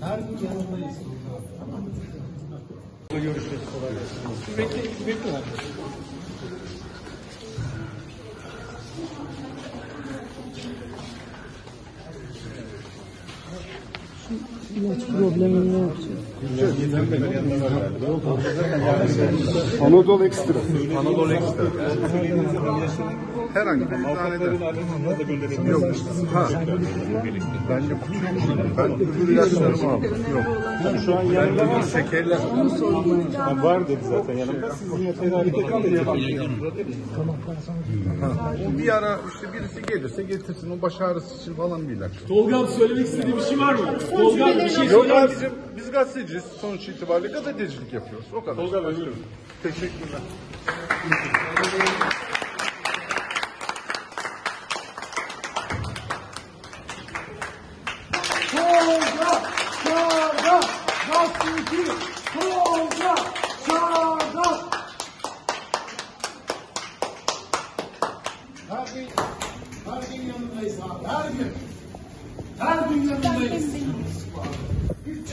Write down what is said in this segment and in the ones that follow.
Her gün yanındayız. Görüşürüz. Kolay gelsin. Bekle, bekle. İlaç problemini ne yapacak? Anadolu Ekstra. Anadolu Ekstra. Herhangi bir eczanede. Yok. Ha. Bence bu çok Ben öbür ilaçlarımı aldım. Yok. Şu an yanımda var. Şekerler. Ha, var dedi zaten yanımda. Siz yine tedavide kalın. Ha. Bir ara işte birisi gelirse getirsin. O baş ağrısı için falan bir ilaç. Tolga abi söylemek istediği bir şey var mı? Tolga abi bir şey söyler misin? Biz gazeteciyiz. Sonuç itibariyle gazetecilik yapıyoruz. O kadar. Tolga abi buyurun. Teşekkürler. Tolga, Çağda, Gazeteci, Tolga, Çağda. Her gün, her gün yanındayız abi, her gün. Her gün yanındayız. Hiç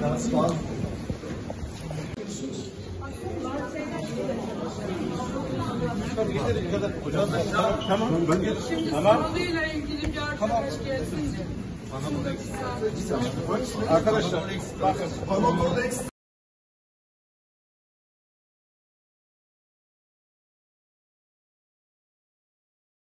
canını sıkma. Verdim ben. Konuyla ilgili bir arkadaş gelsin. Arkadaşlar bakın Anadolu Ekstra